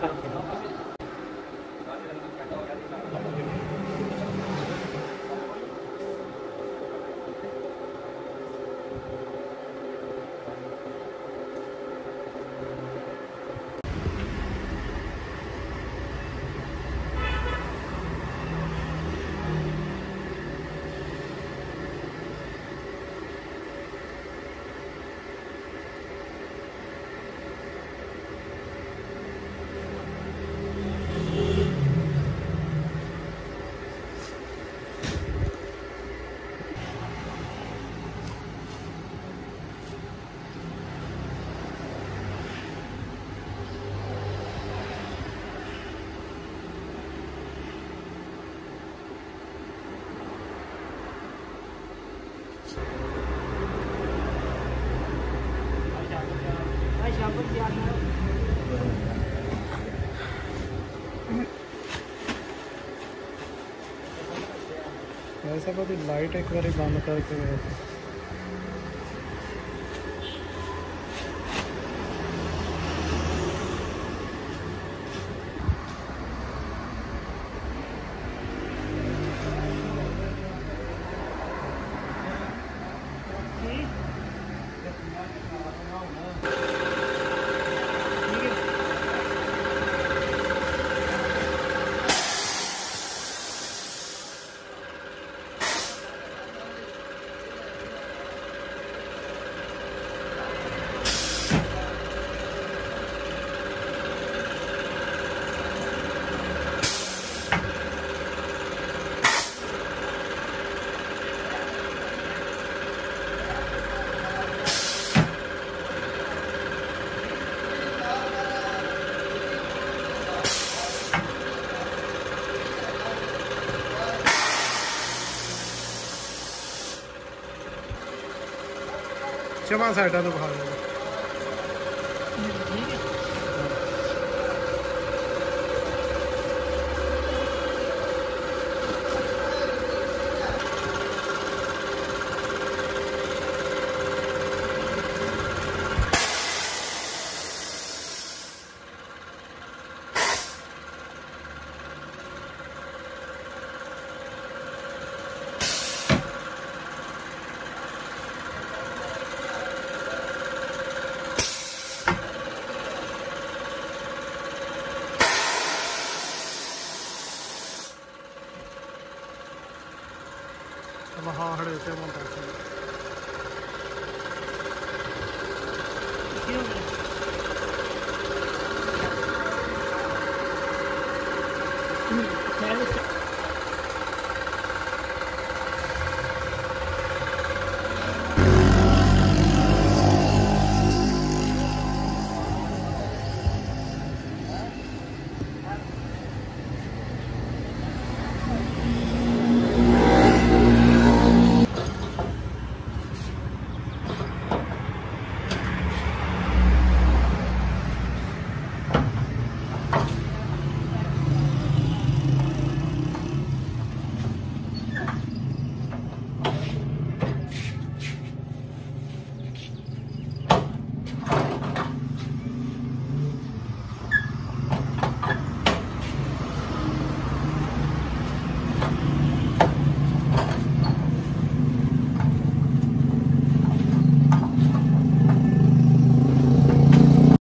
Gracias. वैसे कभी light एक बार बंद करके ਜਮਾ ਸਾਈਡਾਂ ਤੋਂ ਖਾ ਲਓ ਹਾਂ hard is amount of time. Service.